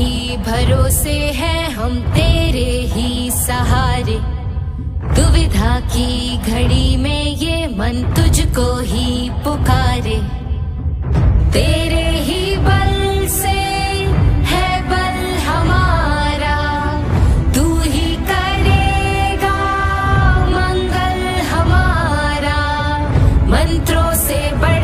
ही भरोसे हैं हम तेरे ही सहारे। दुविधा की घड़ी में ये मन तुझको ही पुकारे। तेरे ही बल से है बल हमारा। तू ही करेगा मंगल हमारा। मंत्रों से बड़